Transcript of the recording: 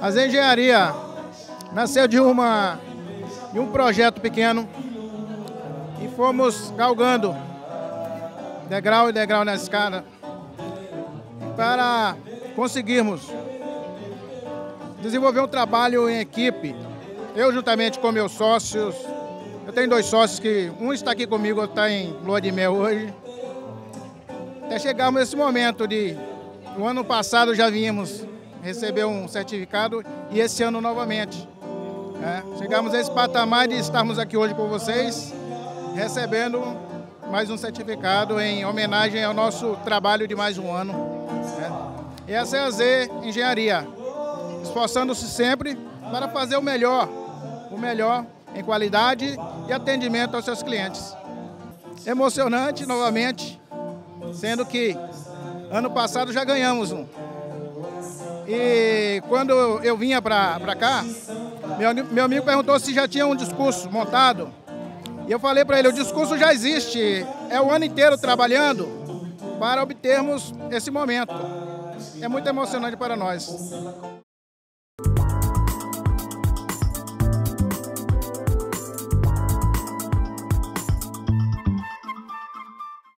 Mas a engenharia nasceu de, uma, de um projeto pequeno e fomos galgando degrau e degrau na escada para conseguirmos desenvolver um trabalho em equipe. Eu juntamente com meus sócios, eu tenho dois sócios que um está aqui comigo, outro está em lua de mel hoje. Até chegarmos nesse momento de, o ano passado já vínhamos receber um certificado e esse ano novamente. É, chegamos a esse patamar de estarmos aqui hoje com vocês, recebendo mais um certificado em homenagem ao nosso trabalho de mais um ano. É. E a Z Engenharia, esforçando-se sempre para fazer o melhor, o melhor em qualidade e atendimento aos seus clientes. Emocionante novamente, sendo que ano passado já ganhamos um. E quando eu vinha para cá, meu, meu amigo perguntou se já tinha um discurso montado. E eu falei para ele, o discurso já existe, é o ano inteiro trabalhando para obtermos esse momento. É muito emocionante para nós.